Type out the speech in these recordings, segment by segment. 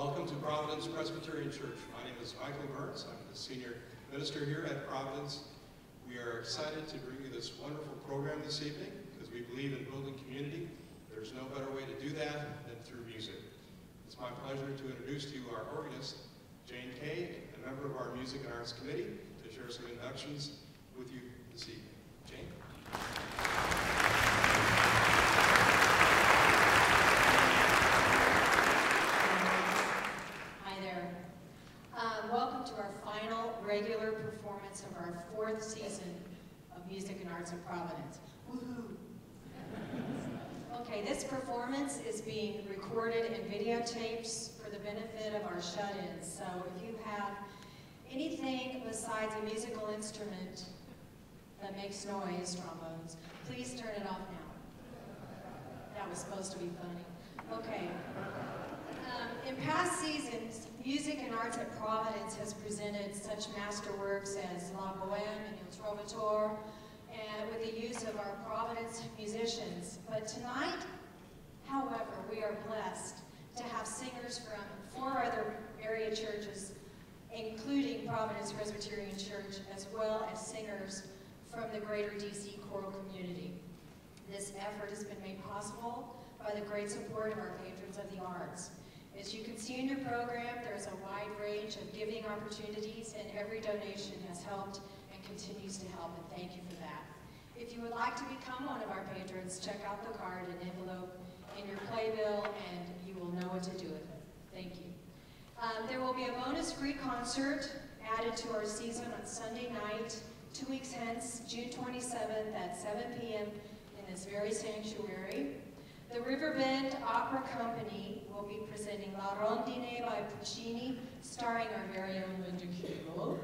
to Providence Presbyterian Church. My name is Michael Burns. I'm the senior minister here at Providence. We are excited to bring you this wonderful program this evening because we believe in building community. There's no better way to do that than through music. It's my pleasure to introduce to you our organist, Jane Kaye, a member of our Music and Arts Committee, to share some introductions with you this evening. Jane? Hi there. Um, welcome to our final regular performance of our fourth season of Music and Arts of Providence. Woohoo! Okay, this performance is being recorded and videotaped for the benefit of our shut-ins. So if you have anything besides a musical instrument that makes noise, trombones, please turn it off now. That was supposed to be funny. Okay. Um, in past seasons, Music and Arts at Providence has presented such masterworks as La Boheme and Il Trovatore, and with the use of our Providence musicians. But tonight, however, we are blessed to have singers from four other area churches, including Providence Presbyterian Church, as well as singers from the greater DC choral community. This effort has been made possible by the great support of our patrons of the arts. As you can see in your program, there's a wide range of giving opportunities, and every donation has helped and continues to help, and thank you for that. If you would like to become one of our patrons, check out the card and envelope in your playbill, and you will know what to do with it. Thank you. Um, there will be a bonus free concert added to our season on Sunday night, two weeks hence, June 27th at 7 p.m. in this very sanctuary. The Riverbend Opera Company will be presenting La Rondine by Puccini, starring our very own Linda Kiemel.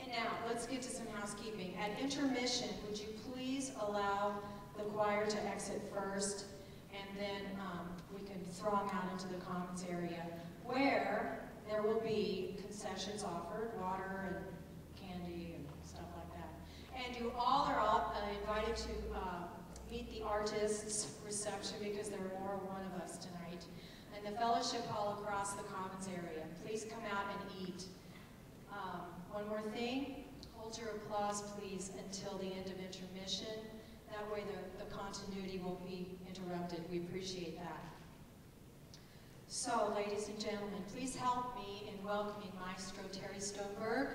And now, let's get to some housekeeping. At intermission, would you please allow the choir to exit first, and then um, we can throng out into the commons area, where there will be concessions offered, water and candy and stuff like that. And you all are all, uh, invited to uh, meet the artists reception because there are more one of us tonight. The fellowship hall across the commons area. Please come out and eat. Um, one more thing, hold your applause please until the end of intermission. That way the, the continuity won't be interrupted. We appreciate that. So, ladies and gentlemen, please help me in welcoming Maestro Terry Stoneberg.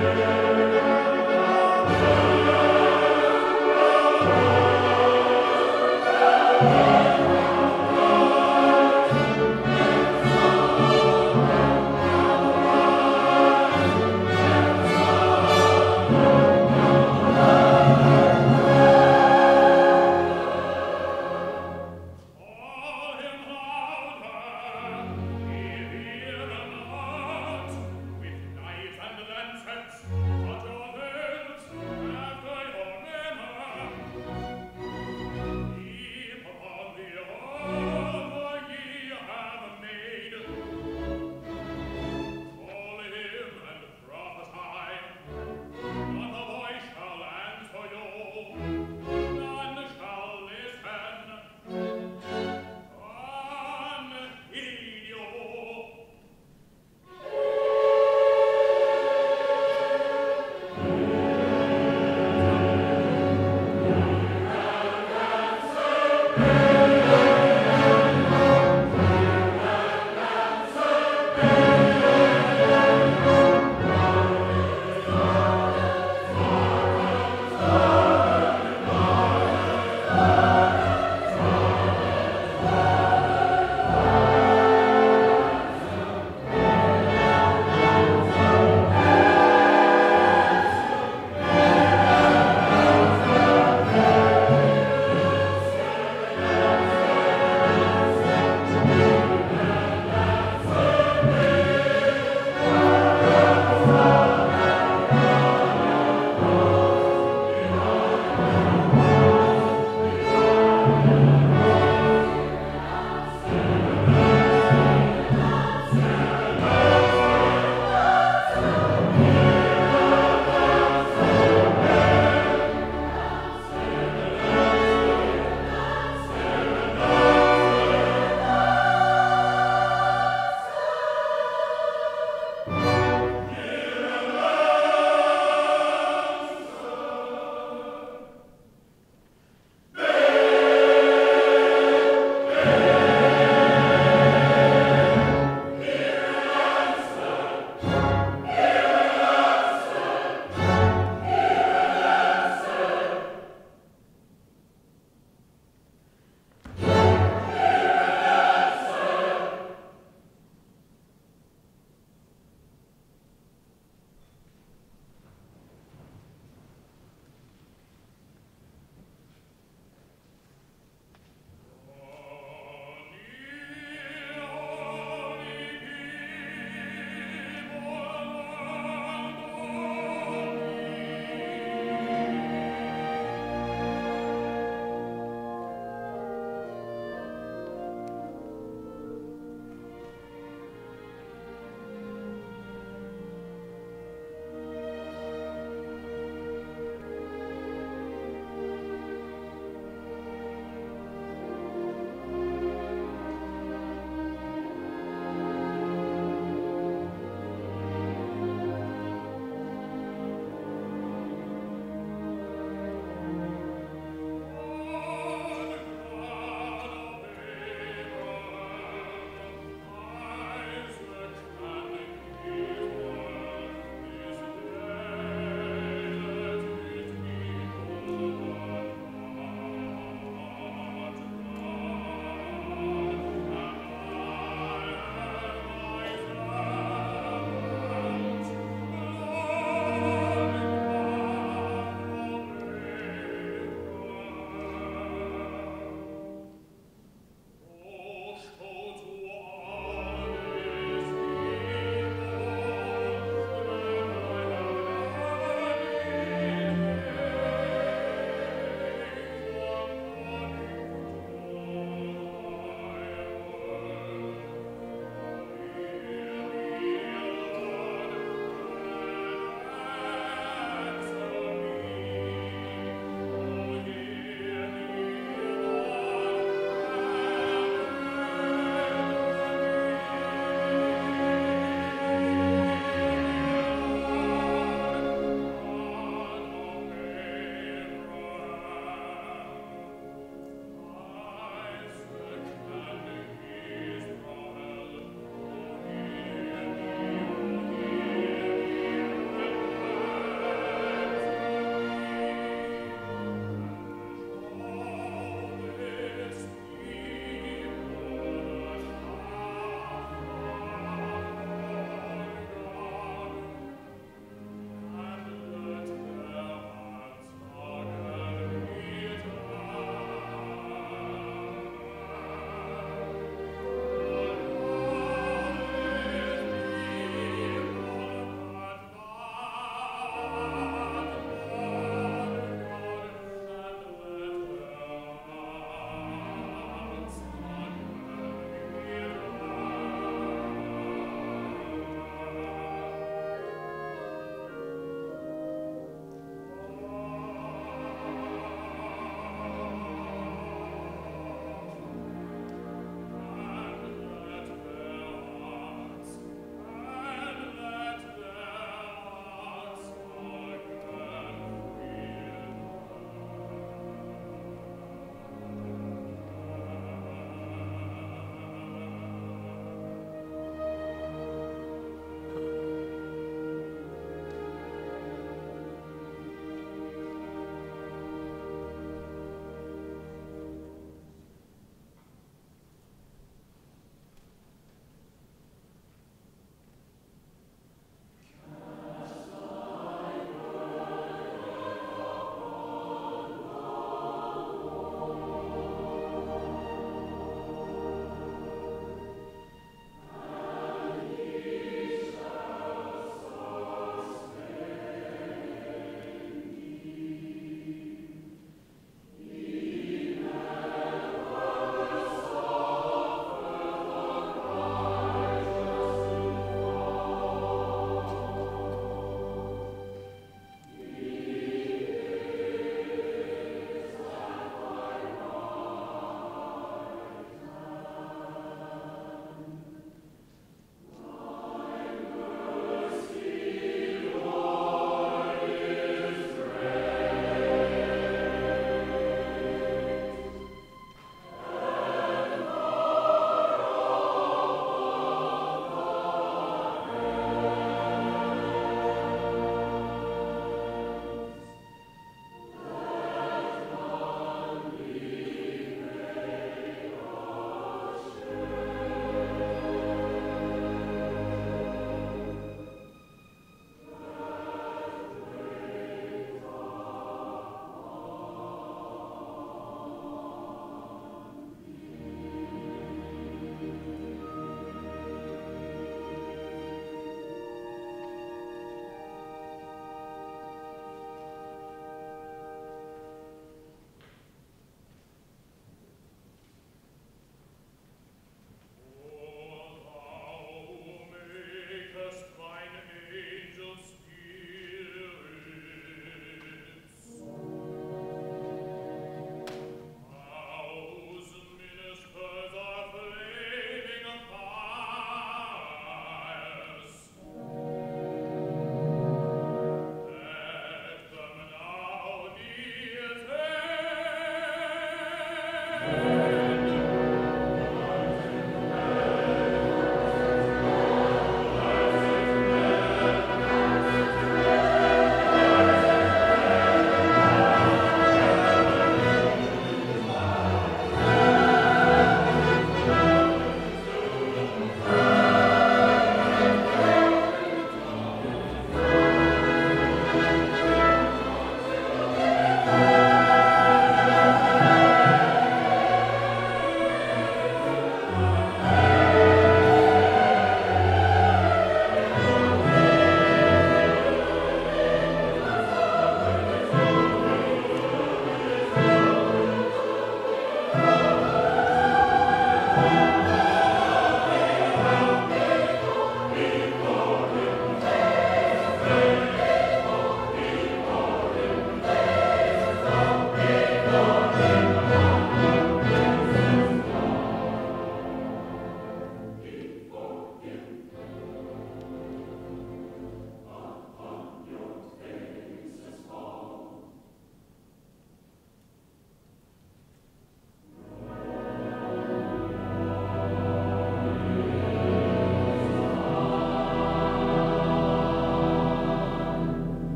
With knives